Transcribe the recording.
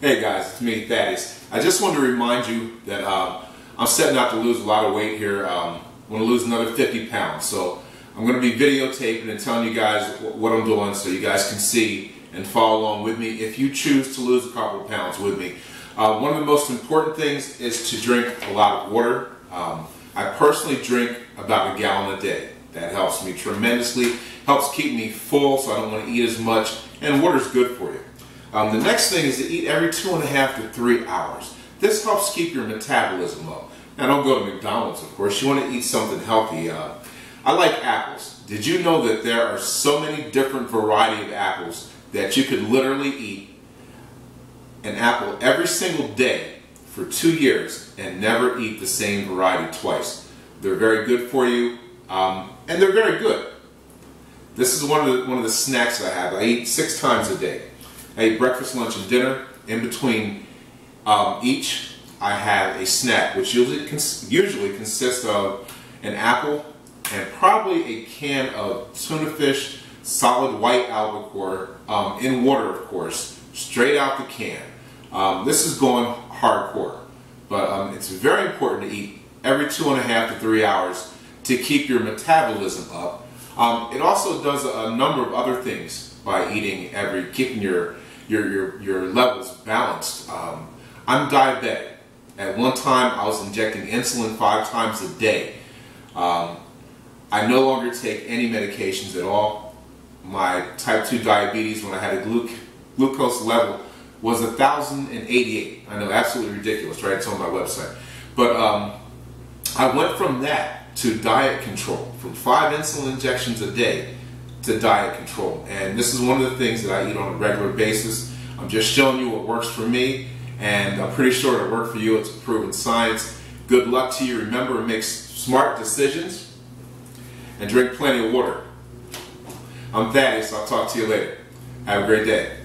Hey guys, it's me, Thaddeus. I just wanted to remind you that um, I'm setting out to lose a lot of weight here. Um, I want to lose another 50 pounds. So I'm going to be videotaping and telling you guys what I'm doing so you guys can see and follow along with me if you choose to lose a couple of pounds with me. Uh, one of the most important things is to drink a lot of water. Um, I personally drink about a gallon a day. That helps me tremendously, helps keep me full so I don't want to eat as much, and water's good for you. Um, the next thing is to eat every two and a half to three hours. This helps keep your metabolism up. Now don't go to McDonald's, of course. You want to eat something healthy. Uh, I like apples. Did you know that there are so many different variety of apples that you could literally eat an apple every single day for two years and never eat the same variety twice? They're very good for you. Um, and they're very good. This is one of the one of the snacks that I have. I eat six times a day. Eat breakfast, lunch, and dinner. In between um, each, I have a snack, which usually cons usually consists of an apple and probably a can of tuna fish, solid white albacore, um, in water, of course, straight out the can. Um, this is going hardcore, but um, it's very important to eat every two and a half to three hours to keep your metabolism up. Um, it also does a, a, number of other things by eating every, keeping your your your, your levels balanced. Um, I'm diabetic. At one time, I was injecting insulin five times a day. Um, I no longer take any medications at all. My type 2 diabetes, when I had a gluc glucose level, was 1,088. I know, absolutely ridiculous, right? It's on my website. But um, I went from that to diet control, from five insulin injections a day to diet control. And this is one of the things that I eat on a regular basis. I'm just showing you what works for me, and I'm pretty sure it'll work for you. It's proven science. Good luck to you. Remember, make smart decisions and drink plenty of water. I'm Thaddeus. I'll talk to you later. Have a great day.